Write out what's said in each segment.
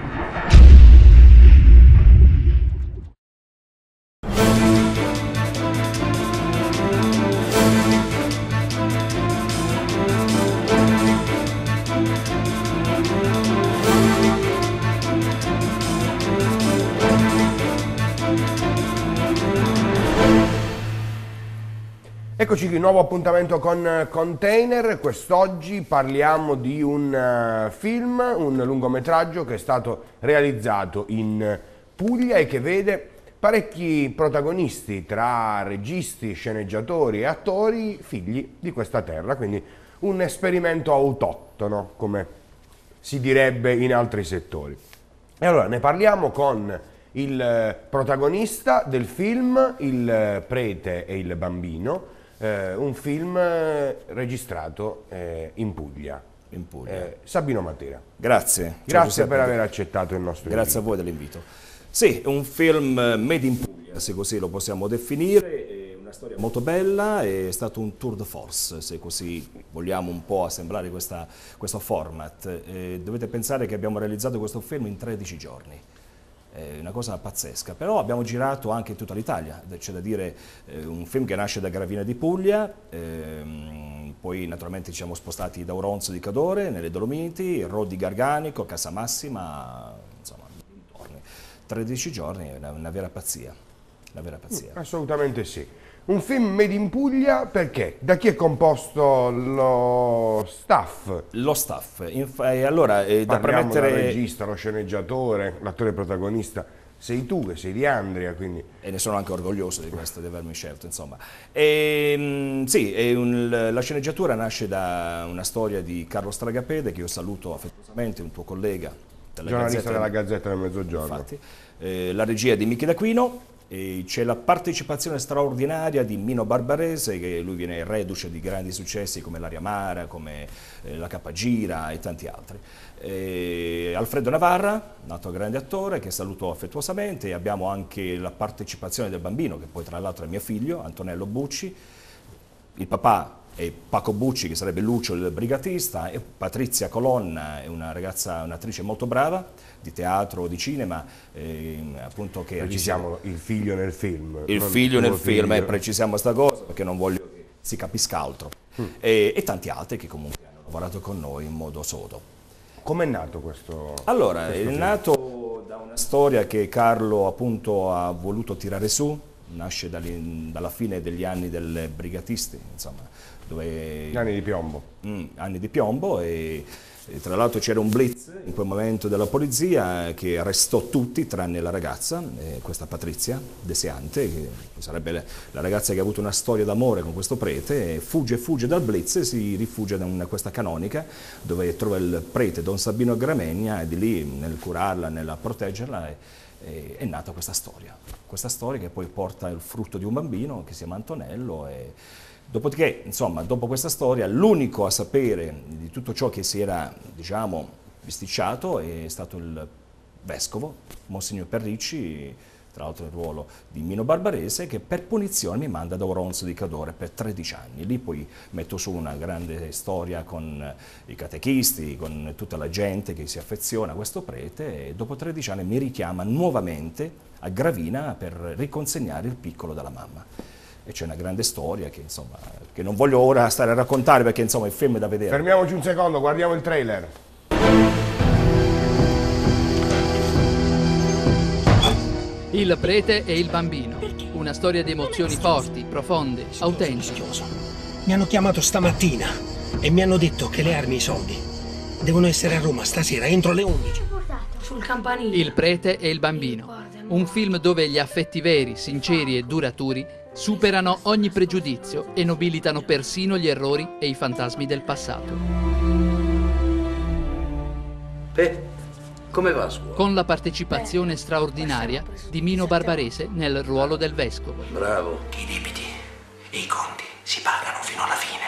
Thank you. Eccoci qui, nuovo appuntamento con Container. Quest'oggi parliamo di un eh, film, un lungometraggio che è stato realizzato in Puglia e che vede parecchi protagonisti tra registi, sceneggiatori e attori figli di questa terra, quindi un esperimento autoctono, come si direbbe in altri settori. E allora ne parliamo con il eh, protagonista del film, il prete e il bambino, eh, un film eh, registrato eh, in Puglia. In Puglia. Eh, Sabino Matera. Grazie. Grazie per aver accettato il nostro Grazie invito. a voi dell'invito. Sì, è un film eh, made in Puglia, se così lo possiamo definire, è una storia molto bella, è stato un tour de force, se così vogliamo un po' assemblare questa, questo format. Eh, dovete pensare che abbiamo realizzato questo film in 13 giorni è una cosa pazzesca, però abbiamo girato anche in tutta l'Italia, c'è da dire eh, un film che nasce da Gravina di Puglia, ehm, poi naturalmente ci siamo spostati da Oronzo di Cadore, nelle Dolomiti, Rodi Garganico, Casamassima, insomma, intorni. 13 giorni, è una, una vera pazzia, una vera pazzia. Assolutamente sì. Un film made in Puglia perché? Da chi è composto lo staff? Lo staff, Inf eh, allora eh, da premettere... dal regista, lo sceneggiatore, l'attore protagonista, sei tu che sei di Andria, quindi... E ne sono anche orgoglioso di questo, di avermi scelto, insomma. E, mh, sì, un, la sceneggiatura nasce da una storia di Carlo Stragapede, che io saluto affettuosamente, un tuo collega della Giornalista Gazzetta, della Gazzetta del Mezzogiorno. Infatti, eh, la regia di Michi D'Aquino, c'è la partecipazione straordinaria di Mino Barbarese, che lui viene reduce di grandi successi come L'Aria Mara, come eh, La Cappagira e tanti altri. E Alfredo Navarra, nato grande attore, che saluto affettuosamente, abbiamo anche la partecipazione del bambino, che poi tra l'altro è mio figlio, Antonello Bucci, il papà è Paco Bucci, che sarebbe Lucio il brigatista, e Patrizia Colonna è una ragazza, un'attrice molto brava, di teatro, di cinema, eh, appunto che... Precisiamo il figlio nel film. Il figlio nel figlio. film, eh, precisiamo questa cosa, perché non voglio che si capisca altro. Mm. E, e tanti altri che comunque hanno lavorato con noi in modo sodo. Com'è nato questo? Allora, questo è film? nato da una storia che Carlo appunto ha voluto tirare su, nasce dalla fine degli anni delle brigatisti, insomma, dove... Gli anni di piombo. Mm, anni di piombo e, e tra l'altro c'era un blitz in quel momento della polizia che arrestò tutti tranne la ragazza, eh, questa Patrizia Deseante, che sarebbe la, la ragazza che ha avuto una storia d'amore con questo prete, fugge fugge dal blitz e si rifugia in questa canonica dove trova il prete Don Sabino Gramegna e di lì nel curarla, nel proteggerla è, è, nata questa storia. Questa storia che poi porta il frutto di un bambino che si chiama Antonello e, Dopodiché, insomma, dopo questa storia, l'unico a sapere di tutto ciò che si era, diciamo, bisticciato è stato il vescovo, Monsignor Perricci, tra l'altro il ruolo di Mino Barbarese, che per punizione mi manda da Oronzo di Cadore per 13 anni. Lì poi metto su una grande storia con i catechisti, con tutta la gente che si affeziona a questo prete e dopo 13 anni mi richiama nuovamente a Gravina per riconsegnare il piccolo dalla mamma e c'è una grande storia che, insomma, che non voglio ora stare a raccontare perché insomma il film da vedere. Fermiamoci un secondo, guardiamo il trailer. Il prete e il bambino. Una storia di emozioni forti, profonde, autentiche. Mi hanno chiamato stamattina e mi hanno detto che le armi e i soldi devono essere a Roma stasera entro le 11. Sul campanile. Il prete e il bambino. Un film dove gli affetti veri, sinceri e duraturi superano ogni pregiudizio e nobilitano persino gli errori e i fantasmi del passato. Beh, come va a scuola? Con la partecipazione straordinaria di Mino Barbarese nel ruolo del vescovo. Bravo. Che i debiti e i conti si pagano fino alla fine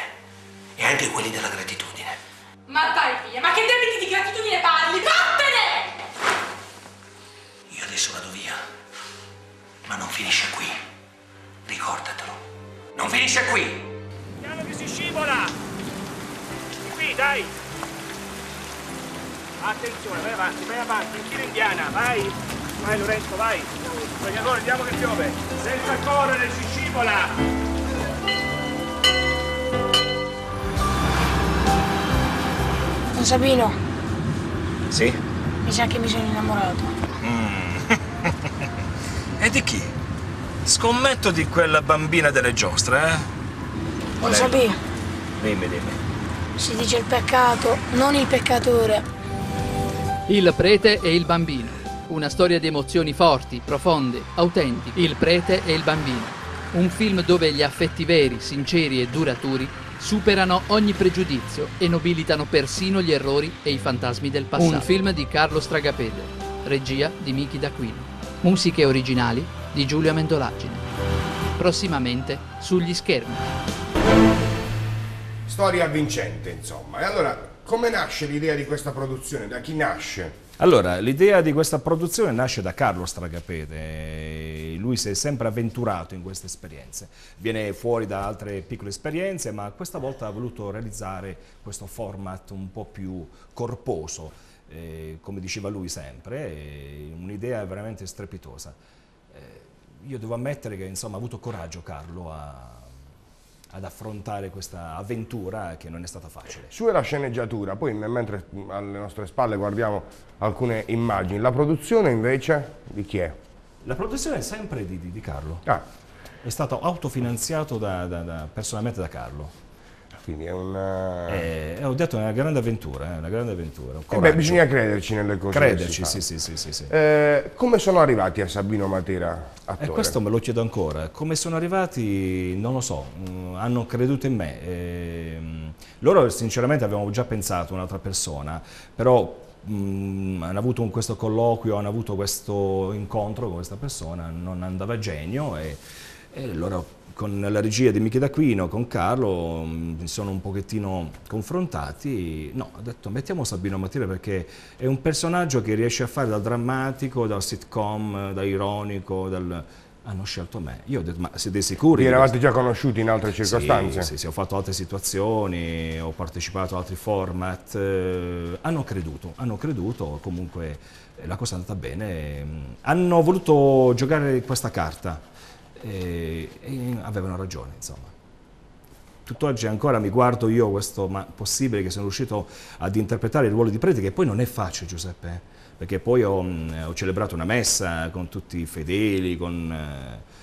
e anche quelli della gratitudine. Ma dai figlia, ma che debiti di gratitudine parli? Vattene! Io adesso vado via, ma non finisce qui. Ricordatelo. Non finisce qui! Piano che si scivola! Qui, dai! Attenzione, vai avanti, vai avanti, in fila indiana, vai. Vai Lorenzo, vai. Sognatore, andiamo che piove. Senza correre, si scivola. Don Sabino, Sì? mi sa che mi sono innamorato. E di chi? Scommetto di quella bambina delle giostre, eh? Don Sabino, Dimmi, dimmi. si dice il peccato, non il peccatore. Il prete e il bambino. Una storia di emozioni forti, profonde, autentiche. Il prete e il bambino. Un film dove gli affetti veri, sinceri e duraturi superano ogni pregiudizio e nobilitano persino gli errori e i fantasmi del passato. Un film di Carlo Stragapede, regia di Miki D'Aquino. Musiche originali di Giulio Amendolagine. Prossimamente sugli schermi. Storia avvincente, insomma. E allora, come nasce l'idea di questa produzione? Da chi nasce? Allora, l'idea di questa produzione nasce da Carlo Stragapede, lui si è sempre avventurato in queste esperienze, viene fuori da altre piccole esperienze, ma questa volta ha voluto realizzare questo format un po' più corposo, eh, come diceva lui sempre, eh, un'idea veramente strepitosa. Eh, io devo ammettere che insomma, ha avuto coraggio Carlo a- ad affrontare questa avventura che non è stata facile. Su è la sceneggiatura, poi mentre alle nostre spalle guardiamo alcune immagini. La produzione invece di chi è? La produzione è sempre di, di- di Carlo, Ah, è stato autofinanziato da- da- da- personalmente da Carlo. Quindi è un... eh, Eh, ho detto è una grande avventura, è una grande avventura. eh beh, bisogna crederci nelle cose. crederci, sì, sì, sì, sì, sì. Eh, come sono arrivati a Sabino Matera, E attore? questo me lo chiedo ancora. Come sono arrivati non lo so, mm, hanno creduto in me. Ehm, loro sinceramente avevamo già pensato a un'altra persona, però mm, hanno avuto un- questo colloquio, hanno avuto questo incontro con questa persona, non andava a genio e, e loro con la regia di Michi D'Aquino, con Carlo, mm, si sono un pochettino confrontati. No, ho detto mettiamo Sabino Matera perché è un personaggio che riesce a fare dal drammatico, dal sitcom, da ironico, dal... hanno scelto me. Io ho detto, ma siete sicuri? Vi eravate già conosciuti in altre sì, circostanze? Sì, sì, ho fatto altre situazioni, ho partecipato a altri format, eh, hanno creduto, hanno creduto, comunque eh, la cosa è andata bene, mm, hanno voluto giocare questa carta e, e avevano ragione, insomma. Tutt'oggi ancora mi guardo io questo, ma possibile che sono riuscito ad interpretare il ruolo di prete, che poi non è facile Giuseppe, eh, perché poi ho, mm, ho celebrato una messa con tutti i fedeli, con... eh,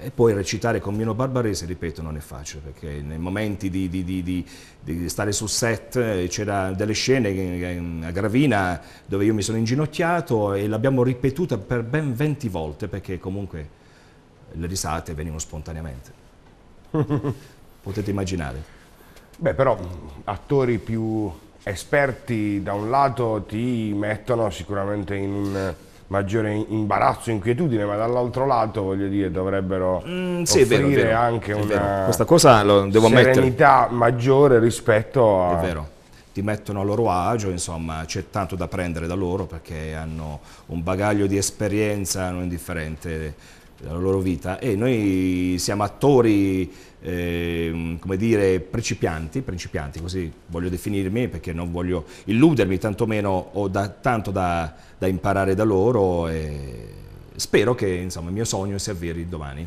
e poi recitare con Mino Barbarese, ripeto, non è facile, perché nei momenti di, di- di- di- stare sul set eh, c'era delle scene che- a Gravina dove io mi sono inginocchiato e l'abbiamo ripetuta per ben 20 volte, perché comunque le risate venivano spontaneamente. Potete immaginare. Beh, però mh, attori più esperti da un lato ti mettono sicuramente in un maggiore imbarazzo, inquietudine, ma dall'altro lato, voglio dire, dovrebbero Mm, sì, è vero, offrire vero, anche una Questa cosa lo devo serenità maggiore rispetto a... È vero, ti mettono a loro agio, insomma c'è tanto da prendere da loro perché hanno un bagaglio di esperienza non indifferente della loro vita e noi siamo attori, ehm, come dire, principianti, principianti, così voglio definirmi perché non voglio illudermi, tantomeno ho da- tanto da, da imparare da loro e spero che insomma, il mio sogno si avveri domani.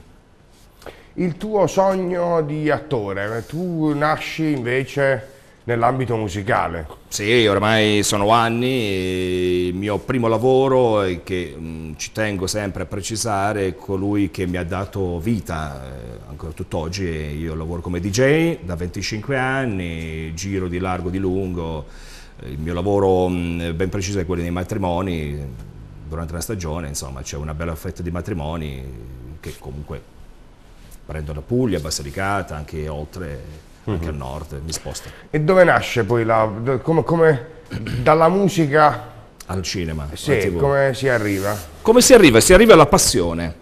Il tuo sogno di attore, tu nasci invece nell'ambito musicale. Sì, ormai sono anni, il mio primo lavoro, e che mh, ci tengo sempre a precisare, è colui che mi ha dato vita, eh, ancora tutt'oggi, io lavoro come DJ da 25 anni, giro di largo, di lungo, il mio lavoro mh, ben preciso è quello dei matrimoni, durante la stagione, insomma, c'è una bella fetta di matrimoni che comunque prendo la Puglia, Basilicata, anche oltre, anche al nord, mi sposto. E dove nasce poi la... come, come- dalla musica, Al cinema, sì, come si arriva? Come si arriva? Si arriva alla passione.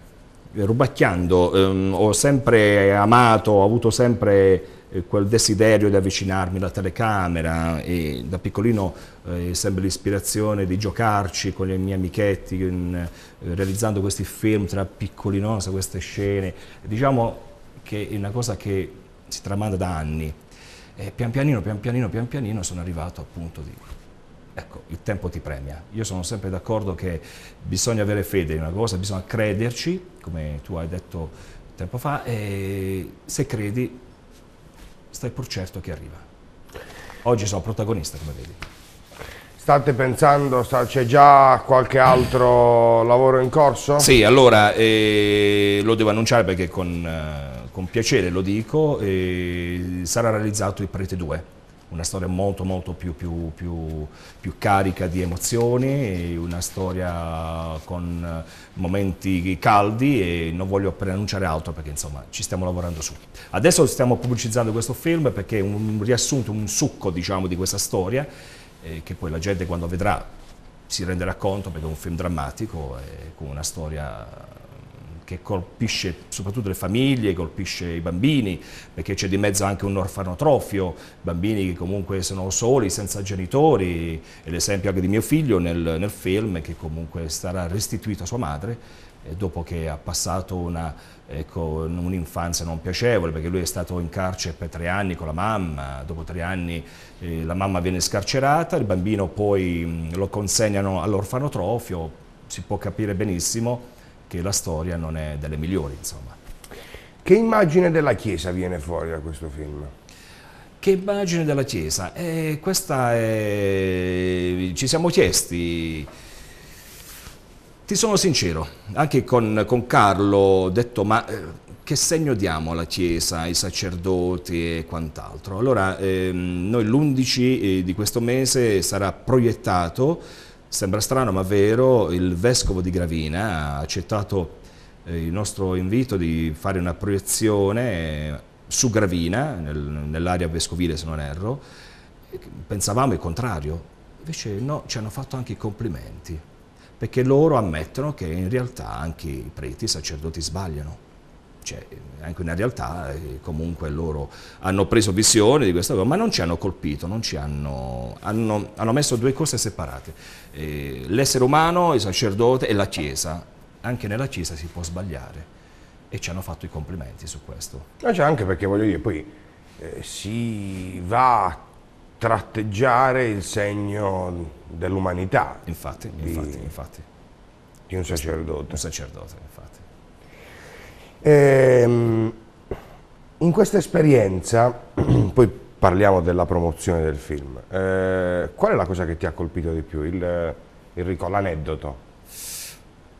Eh, Rubacchiando, ehm, ho sempre amato, ho avuto sempre eh, quel desiderio di avvicinarmi alla telecamera e da piccolino eh, sempre l'ispirazione di giocarci con i miei amichetti, in, eh, realizzando questi film tra piccoli, no? Queste scene. Diciamo che è una cosa che si tramanda da anni. E pian pianino, pian pianino, pian pianino sono arrivato appunto di... Ecco, il tempo ti premia. Io sono sempre d'accordo che bisogna avere fede in una cosa, bisogna crederci, come tu hai detto tempo fa, e se credi stai pur certo che arriva. Oggi sono protagonista, come vedi. State pensando, sta- c'è già qualche altro lavoro in corso? Sì, allora eh, lo devo annunciare perché con, eh, con piacere lo dico, sarà realizzato il Prete 2, una storia molto molto più, più- più- più carica di emozioni, una storia con momenti caldi e non voglio preannunciare altro perché insomma ci stiamo lavorando su. Adesso stiamo pubblicizzando questo film perché è un riassunto, un succo diciamo di questa storia eh, che poi la gente quando vedrà si renderà conto perché è un film drammatico e con una storia che colpisce soprattutto le famiglie, colpisce i bambini, perché c'è di mezzo anche un orfanotrofio, bambini che comunque sono soli, senza genitori, e l'esempio anche di mio figlio nel, nel film che comunque sarà restituito a sua madre eh, dopo che ha passato ecco, un'infanzia non piacevole, perché lui è stato in carcere per tre anni con la mamma, dopo tre anni eh, la mamma viene scarcerata, il bambino poi mh, lo consegnano all'orfanotrofio, si può capire benissimo che la storia non è delle migliori, insomma. Che immagine della Chiesa viene fuori da questo film? Che immagine della Chiesa? Eh, questa è... ci siamo chiesti, ti sono sincero, anche con, con Carlo ho detto ma eh, che segno diamo alla Chiesa, ai sacerdoti e quant'altro? Allora ehm, noi l'11 di questo mese sarà proiettato, sembra strano ma vero, il Vescovo di Gravina ha accettato eh, il nostro invito di fare una proiezione su Gravina, nel- nell'area vescovile se non erro, pensavamo il contrario, invece no, ci hanno fatto anche i complimenti, perché loro ammettono che in realtà anche i preti, i sacerdoti sbagliano. Cioè, anche una realtà, eh, comunque loro hanno preso visione di questa cosa, ma non ci hanno colpito, non ci hanno, hanno, hanno messo due cose separate, Eh, l'essere umano, il sacerdote e la Chiesa. Anche nella Chiesa si può sbagliare e ci hanno fatto i complimenti su questo. No, cioè, anche perché voglio dire, poi eh, si va a tratteggiare il segno dell'umanità Infatti, Di- infatti, infatti, di un sacerdote. un sacerdote, infatti. Ehm, in questa esperienza, poi parliamo della promozione del film, eh, qual è la cosa che ti ha colpito di più? Il, il l'aneddoto?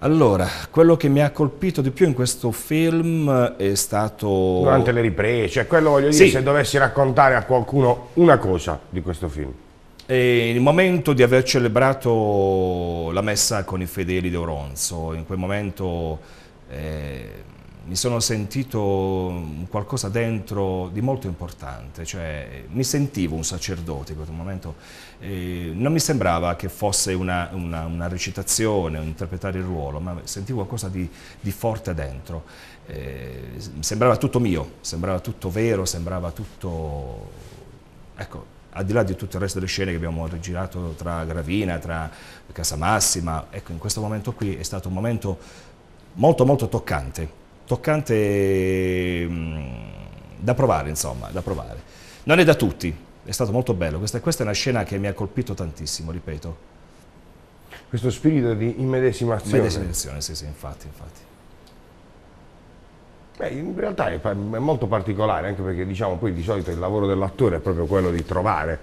Allora, quello che mi ha colpito di più in questo film è stato... Durante le riprese, cioè quello voglio dire, Sì. se dovessi raccontare a qualcuno una cosa di questo film. E il momento di aver celebrato la messa con i fedeli di Oronzo, in quel momento eh, mi sono sentito qualcosa dentro di molto importante, cioè mi sentivo un sacerdote in quel momento, eh, non mi sembrava che fosse una, una- una recitazione, un interpretare il ruolo, ma sentivo qualcosa di, di forte dentro. Eh, sembrava tutto mio, sembrava tutto vero, sembrava tutto... Ecco, al di là di tutto il resto delle scene che abbiamo girato tra Gravina, tra Casamassima, ecco, in questo momento qui è stato un momento molto molto toccante, toccante mm, da provare, insomma, da provare. Non è da tutti, è stato molto bello, questa, questa è una scena che mi ha colpito tantissimo, ripeto. Questo spirito di immedesimazione. Medesimazione, sì, sì, infatti, infatti. Beh, in realtà è molto particolare, anche perché diciamo poi di solito il lavoro dell'attore è proprio quello di trovare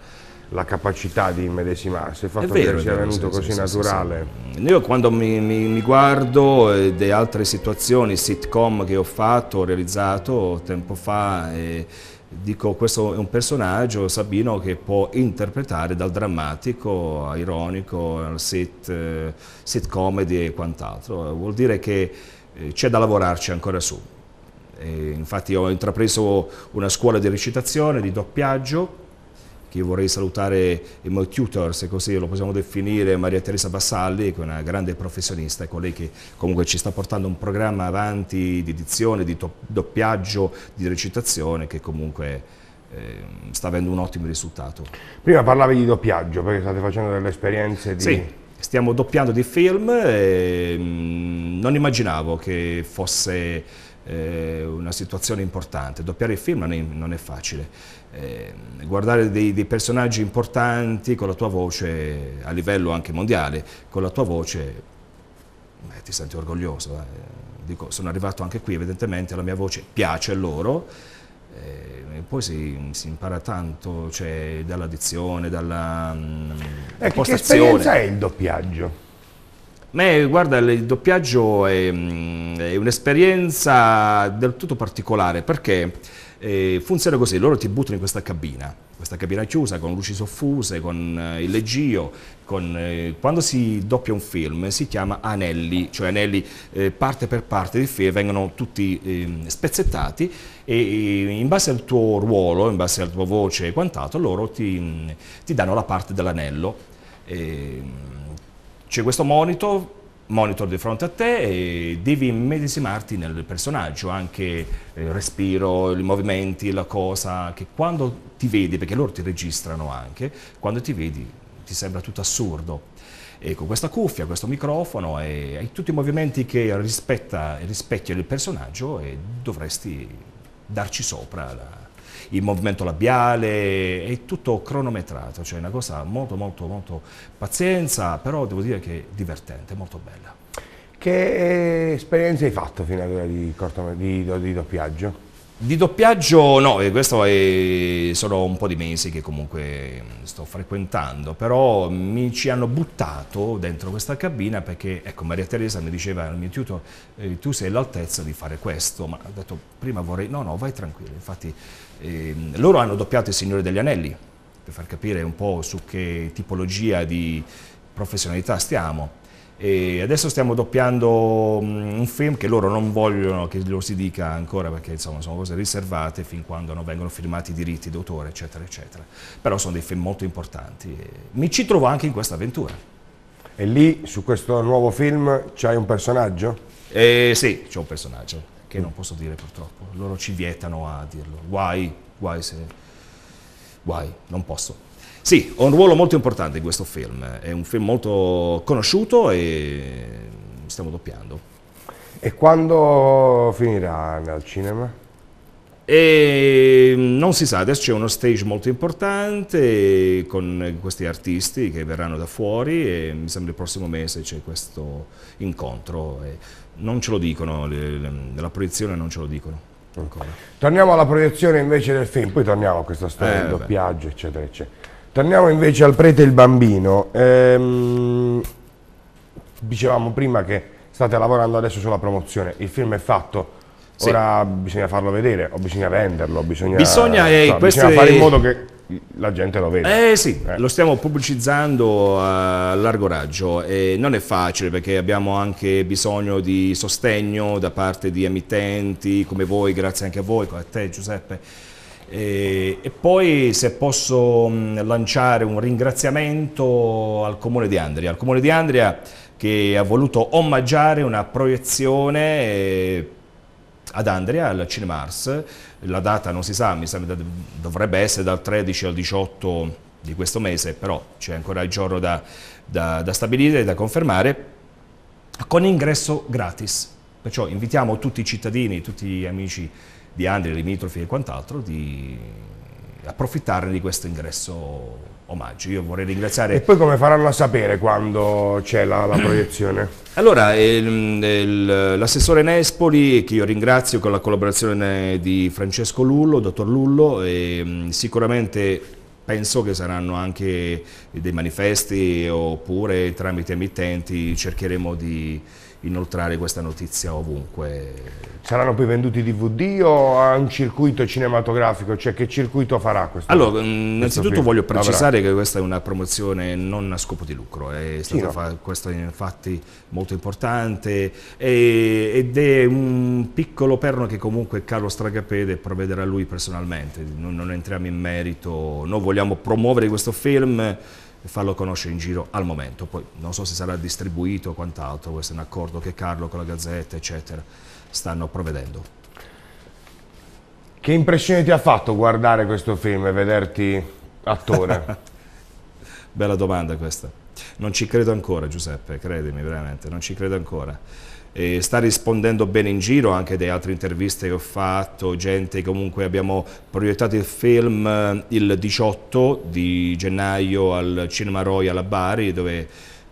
la capacità di immedesimarsi. Il fatto È vero, che sia vero, venuto sì, così sì, naturale. sì. Io quando mi, mi- mi guardo eh, di altre situazioni, sitcom che ho fatto, ho realizzato tempo fa, e dico questo è un personaggio, Sabino, che può interpretare dal drammatico ironico, al sit, eh, sit comedy e quant'altro. Vuol dire che eh, c'è da lavorarci ancora su. Infatti ho intrapreso una scuola di recitazione, di doppiaggio, che io vorrei salutare i miei tutor, se così lo possiamo definire, Maria Teresa Bassalli, che è una grande professionista, è colei che comunque ci sta portando un programma avanti di edizione, di doppiaggio, di recitazione, che comunque eh, sta avendo un ottimo risultato. Prima parlavi di doppiaggio, perché state facendo delle esperienze di... Sì, stiamo doppiando dei film e mm, non immaginavo che fosse eh, una situazione importante. Doppiare il film non è, non è facile. Eh, guardare dei, dei, personaggi importanti con la tua voce a livello anche mondiale, con la tua voce beh, ti senti orgoglioso. Eh. Dico, sono arrivato anche qui, evidentemente la mia voce piace a loro, eh, e poi si, si, impara tanto, cioè dalla dizione, dalla um, ecco, Che esperienza è il doppiaggio? Beh, guarda, il doppiaggio è, mm, è un'esperienza del tutto particolare perché eh, funziona così, loro ti buttano in questa cabina, questa cabina chiusa con luci soffuse, con eh, il leggio, con, eh, quando si doppia un film si chiama anelli, cioè anelli eh, parte per parte del film vengono tutti ehm, spezzettati e in base al tuo ruolo, in base alla tua voce e quant'altro, loro ti, ti danno la parte dell'anello. C'è questo monitor monitor di fronte a te e devi immedesimarti nel personaggio, anche il respiro, i movimenti, la cosa, che quando ti vedi, perché loro ti registrano anche, quando ti vedi ti sembra tutto assurdo. E con questa cuffia, questo microfono e hai tutti i movimenti che rispetta, rispecchiano il personaggio e dovresti darci sopra la, il movimento labiale, è tutto cronometrato, cioè una cosa molto molto molto pazienza, però devo dire che è divertente, molto bella. Che esperienze hai fatto fino ad ora di, di, di doppiaggio? Di doppiaggio no, questo è, sono un po' di mesi che comunque sto frequentando, però mi ci hanno buttato dentro questa cabina perché, ecco, Maria Teresa mi diceva al mio tutor, eh, tu sei all'altezza di fare questo, ma ho detto prima vorrei, no no vai tranquillo, infatti eh, loro hanno doppiato Il Signore degli Anelli, per far capire un po' su che tipologia di professionalità stiamo. E adesso stiamo doppiando mm, un film che loro non vogliono che lo si dica ancora perché insomma sono cose riservate fin quando non vengono firmati i diritti d'autore eccetera eccetera però sono dei film molto importanti mi ci trovo anche in questa avventura e lì su questo nuovo film c'hai un personaggio? Eh, sì, c'è un personaggio che non posso dire purtroppo loro ci vietano a dirlo guai, guai se guai, non posso sì, ho un ruolo molto importante in questo film, è un film molto conosciuto e stiamo doppiando. E quando finirà al cinema? E non si sa, adesso c'è uno stage molto importante con questi artisti che verranno da fuori e mi sembra il prossimo mese c'è questo incontro. non ce lo dicono, la proiezione non ce lo dicono. Ancora. Torniamo alla proiezione invece del film, poi torniamo a questa storia eh, del doppiaggio, eccetera, eccetera. Torniamo invece al prete e il bambino. Ehm, dicevamo prima che state lavorando adesso sulla promozione, il film è fatto, sì. ora bisogna farlo vedere o bisogna venderlo, bisogna, bisogna, eh, no, bisogna fare in modo che la gente lo veda. Eh sì, eh. lo stiamo pubblicizzando a largo raggio e non è facile perché abbiamo anche bisogno di sostegno da parte di emittenti come voi, grazie anche a voi, a te Giuseppe e, e, poi se posso lanciare un ringraziamento al Comune di Andria, al Comune di Andria che ha voluto omaggiare una proiezione eh, ad Andria, al Cinemars, la data non si sa, mi sembra dovrebbe essere dal 13 al 18 di questo mese, però c'è ancora il giorno da, da, da stabilire e da confermare, con ingresso gratis. Perciò invitiamo tutti i cittadini, tutti gli amici di Andri, limitrofi e quant'altro, di approfittare di questo ingresso omaggio. Io vorrei ringraziare... E poi come faranno a sapere quando c'è la, la, proiezione? Allora, l'assessore Nespoli, che io ringrazio con la collaborazione di Francesco Lullo, dottor Lullo, e, sicuramente penso che saranno anche dei manifesti oppure tramite emittenti cercheremo di inoltrare questa notizia ovunque. Saranno poi venduti DVD o a un circuito cinematografico? Cioè che circuito farà questo? Allora, innanzitutto film? voglio precisare Avrà. che questa è una promozione non a scopo di lucro, è sì, no. questo è infatti molto importante e, ed è un piccolo perno che comunque Carlo Stragapede provvederà lui personalmente, non, non entriamo in merito, noi vogliamo promuovere questo film e farlo conoscere in giro al momento. Poi non so se sarà distribuito o quant'altro, questo è un accordo che Carlo con la Gazzetta, eccetera, stanno provvedendo. Che impressione ti ha fatto guardare questo film e vederti attore? Bella domanda questa. Non ci credo ancora Giuseppe, credimi veramente, non ci credo ancora. E sta rispondendo bene in giro anche delle altre interviste che ho fatto, gente comunque abbiamo proiettato il film eh, il 18 di gennaio al Cinema Royal a Bari dove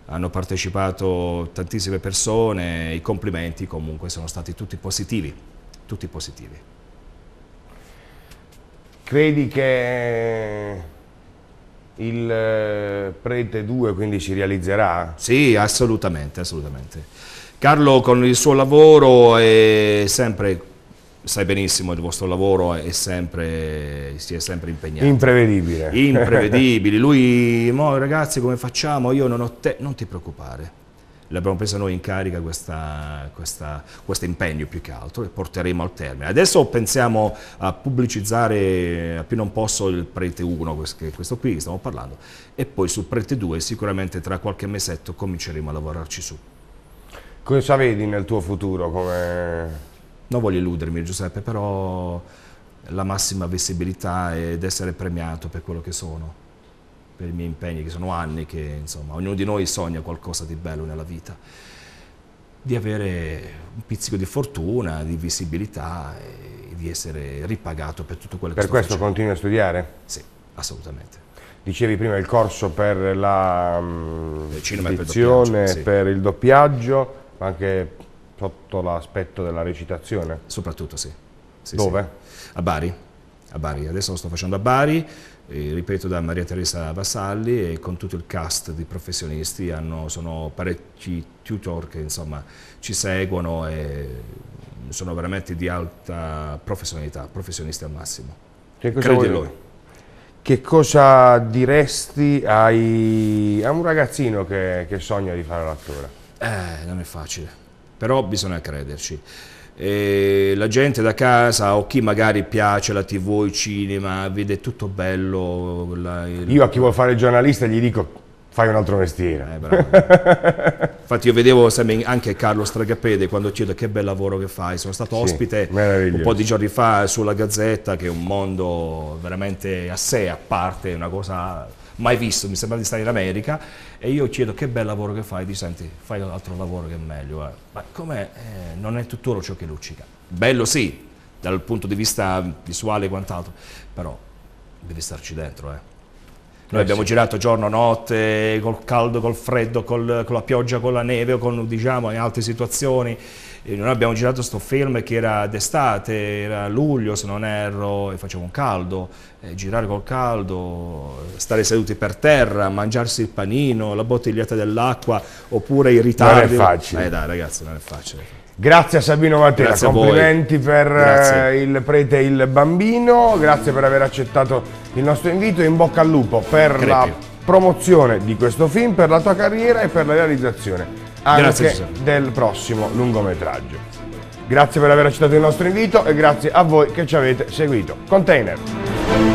hanno partecipato tantissime persone, i complimenti comunque sono stati tutti positivi, tutti positivi. Credi che il eh, Prete 2 quindi si realizzerà? Sì, assolutamente, assolutamente. Carlo con il suo lavoro è sempre, sai benissimo, il vostro lavoro è sempre, si è sempre impegnato. Imprevedibile. Imprevedibili. Lui, ragazzi come facciamo? Io non ho te, non ti preoccupare. L'abbiamo presa noi in carica questo impegno più che altro e porteremo al termine. Adesso pensiamo a pubblicizzare a più non posso il Prete 1, questo qui stiamo parlando, e poi sul Prete 2 sicuramente tra qualche mesetto cominceremo a lavorarci su. Cosa vedi nel tuo futuro? Come... Non voglio illudermi Giuseppe, però la massima visibilità ed essere premiato per quello che sono, per i miei impegni, che sono anni che insomma ognuno di noi sogna qualcosa di bello nella vita, di avere un pizzico di fortuna, di visibilità e di essere ripagato per tutto quello che per facendo. Per questo continui a studiare? Sì, assolutamente. Dicevi prima il corso per la um, per, sì. per il doppiaggio, anche sotto l'aspetto della recitazione? Soprattutto sì. sì Dove? Sì. A Bari. a Bari. Adesso lo sto facendo a Bari, eh, ripeto da Maria Teresa Vassalli e con tutto il cast di professionisti, hanno, sono parecchi tutor che insomma ci seguono e sono veramente di alta professionalità, professionisti al massimo. Che cosa, vuoi, che cosa diresti ai, a un ragazzino che, che sogna di fare l'attore? Eh, non è facile, però bisogna crederci. E la gente da casa o chi magari piace la tv, il cinema, vede tutto bello. La, il... Io a chi vuole fare il giornalista gli dico fai un altro mestiere. Eh, Infatti io vedevo anche Carlo Stragapede quando chiedo che bel lavoro che fai, sono stato ospite sì, un po' di giorni fa sulla Gazzetta che è un mondo veramente a sé, a parte, una cosa mai visto, mi sembra di stare in America e io chiedo che bel lavoro che fai, ti senti, fai un altro lavoro che è meglio, eh. ma come eh, non è tutt'oro ciò che luccica. Bello sì, dal punto di vista visuale e quant'altro, però devi starci dentro. Eh. Noi eh abbiamo sì. girato giorno, notte, col caldo, col freddo, col, con la pioggia, con la neve o con, diciamo, in altre situazioni. E noi abbiamo girato questo film che era d'estate, era luglio se non erro, e faceva un caldo. E girare col caldo, stare seduti per terra, mangiarsi il panino, la bottiglietta dell'acqua, oppure i ritardi. Non è facile. Eh dai ragazzi, non è facile. Grazie a Sabino Matera, grazie complimenti per grazie. Eh, il prete e il bambino, grazie per aver accettato il nostro invito in bocca al lupo per Crepi. la promozione di questo film, per la tua carriera e per la realizzazione anche del prossimo lungometraggio. Grazie per aver accettato il nostro invito e grazie a voi che ci avete seguito. Container.